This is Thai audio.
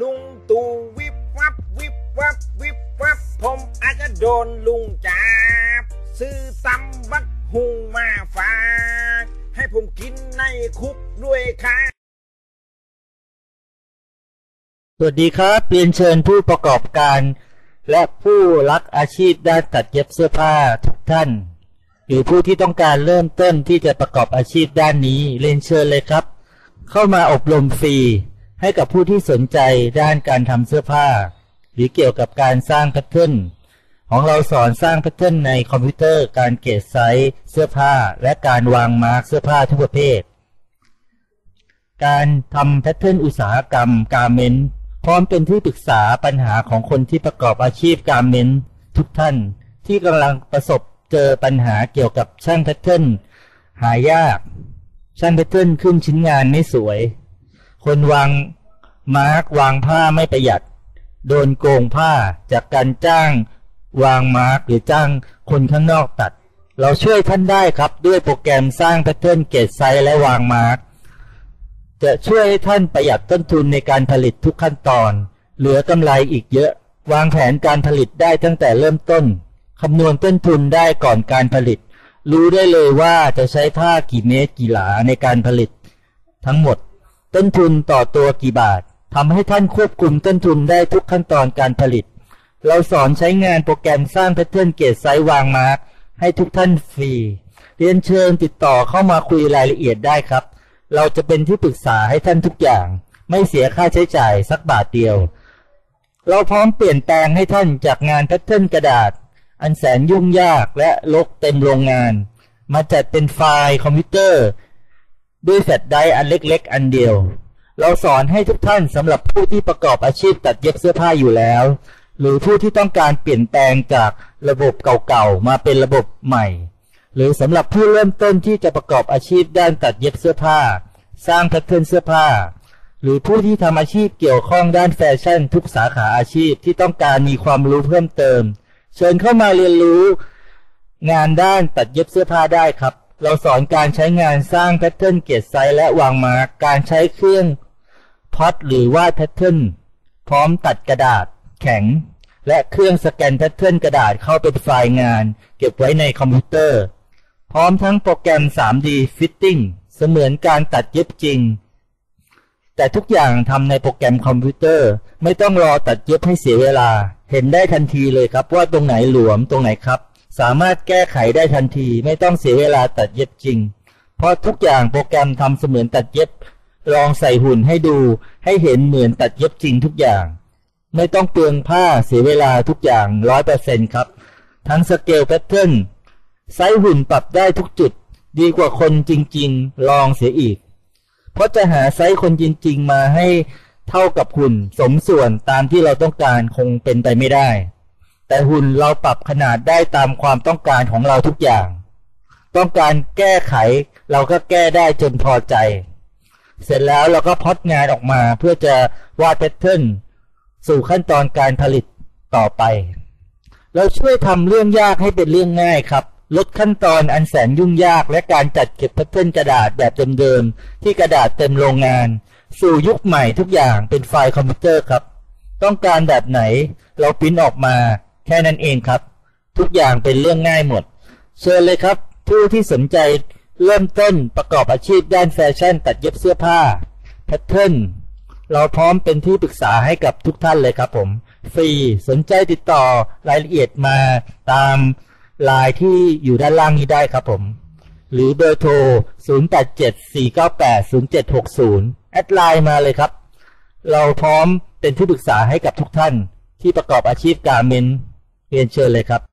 ลุงตู่วิบวับวิบวับวิบวับผมอาจจะโดนลุงจับซื้อตำบักหุงมาฝาก ให้ผมกินในคุกด้วยค่ะสวัสดีครับเรียนเชิญผู้ประกอบการ และผู้รักอาชีพด้านตัดเย็บเสื้อผ้าทุกท่าน หรือผู้ที่ต้องการเริ่มต้นที่จะประกอบอาชีพด้านนี้เรียนเชิญเลยครับ เข้ามาอบรมฟรี ให้กับผู้ที่สนใจด้านการทำเสื้อผ้า หรือเกี่ยวกับการสร้างแพทเทิร์นของเราสอนสร้างแพทเทิร์นในคอมพิวเตอร์การ grade size เสื้อผ้า และการวาง mark เสื้อผ้าทุกประเภท การทำแพทเทิร์นอุตสาหกรรม garment พร้อมเป็นที่ปรึกษาปัญหาของคนที่ประกอบอาชีพ garment ทุกท่านที่กำลังประสบเจอปัญหาเกี่ยวกับช่างแพทเทิร์นหายาก ช่างแพทเทิร์นขึ้นชิ้นงานไม่สวย คนวาง mark วางผ้าไม่ประหยัด โดนโกงผ้าจากการจ้างวาง mark หรือจ้างคนข้างนอกตัด เราช่วยท่านได้ครับด้วยโปรแกรมสร้างแพทเทิร์น grade size และวาง mark จะช่วยให้ท่านประหยัดต้นทุนในการผลิตทุกขั้นตอน เหลือกำไรอีกเยอะ วางแผนการผลิตได้ตั้งแต่เริ่มต้นคำนวณต้นทุนได้ก่อนการผลิต รู้ได้เลยว่าจะใช้ผ้ากี่เมตรกี่หลาในการผลิต ทั้งหมด ต้นทุนต่อตัวกี่บาททำให้ท่านควบคุมต้นทุนได้ทุกขั้นตอนการผลิต เราสอนใช้งานโปรแกรมสร้างแพทเทิร์น grade size วาง mark ให้ทุกท่านฟรี เรียนเชิญติดต่อเข้ามาคุยรายละเอียดได้ครับ เราจะเป็นที่ปรึกษาให้ท่านทุกอย่าง ไม่เสียค่าใช้จ่ายสักบาทเดียว เราพร้อมเปลี่ยนแปลงให้ท่านจากงานแพทเทิร์นกระดาษ อันแสนยุ่งยากและรกเต็มโรงงาน มาจัดเป็นไฟล์คอมพิวเตอร์ ด้วย flash drive อันเล็กๆ อันเดียว เราสอนให้ทุกท่านสำหรับผู้ที่ประกอบอาชีพตัดเย็บเสื้อผ้าอยู่แล้ว หรือผู้ที่ต้องการเปลี่ยนแปลงจากระบบเก่าๆ มาเป็นระบบใหม่ หรือสำหรับผู้เริ่มต้นที่จะประกอบอาชีพด้านตัดเย็บเสื้อผ้า สร้างแพทเทิร์นเสื้อผ้า หรือผู้ที่ทำอาชีพเกี่ยวข้องด้านแฟชั่น ทุกสาขาอาชีพที่ต้องการมีความรู้เพิ่มเติม เชิญเข้ามาเรียนรู้ งานด้านตัดเย็บเสื้อผ้าได้ครับ เราสอนการใช้งานสร้างแพทเทิร์น grade size และวาง mark การใช้เครื่องพอดหรือวาดแพทเทิร์นพร้อมตัดกระดาษแข็ง และเครื่องสแกนแพทเทิร์นกระดาษเข้าเป็นไฟล์งาน เก็บไว้ในคอมพิวเตอร์ พร้อมทั้งโปรแกรม 3D Fitting เสมือนการตัดเย็บจริง แต่ทุกอย่างทำในโปรแกรมคอมพิวเตอร์ ไม่ต้องรอตัดเย็บให้เสียเวลา เห็นได้ทันทีเลยครับว่าตรงไหนหลวมตรงไหนครับ สามารถแก้ไขได้ทันทีไม่ต้องเสียเวลาตัดเย็บจริง เพราะทุกอย่างโปรแกรมทำเสมือนตัดเย็บ ลองใส่หุ่นให้ดู ให้เห็นเหมือนตัดเย็บจริงทุกอย่าง ไม่ต้องเปลืองผ้าเสียเวลาทุกอย่างร้อยเปอร์เซ็นครับ ทั้งสเกลแพทเทิร์นไซส์หุ่นปรับได้ทุกจุด ดีกว่าคนจริง ๆ ลองเสียอีก เพราะจะหาไซส์คนจริง ๆ มาให้เท่ากับหุ่นสมส่วนตามที่เราต้องการคงเป็นไปไม่ได้ แต่หุ่นเราปรับขนาดได้ตามความต้องการของเราทุกอย่าง ต้องการแก้ไขเราก็แก้ได้จนพอใจ เสร็จแล้วเราก็พอดงานออกมาเพื่อจะวาดแพทเทิร์นสู่ขั้นตอนการผลิตต่อไป เราช่วยทำเรื่องยากให้เป็นเรื่องง่ายครับ ลดขั้นตอนอันแสนยุ่งยากและการจัดเก็บแพทเทิร์นกระดาษแบบเดิมๆที่กระดาษเต็มโรงงาน สู่ยุคใหม่ทุกอย่างเป็นไฟล์คอมพิวเตอร์ครับ ต้องการแบบไหน เราปริ้นออกมา แค่นั้นเองครับ ทุกอย่างเป็นเรื่องง่ายหมด เชิญเลยครับ ผู้ที่สนใจเริ่มต้นประกอบอาชีพด้านแฟชั่น ตัดเย็บเสื้อผ้าแพทเทิร์นเราพร้อมเป็นที่ปรึกษาให้กับทุกท่านเลยครับผม ฟรีสนใจติดต่อรายละเอียดมาตามไลน์ที่อยู่ด้านล่างนี้ได้ครับผม หรือเบอร์โทร 0874980760 แอดไลน์มาเลยครับ เราพร้อมเป็นที่ปรึกษาให้กับทุกท่านที่ประกอบอาชีพ garment เรียนเชิญเลยครับ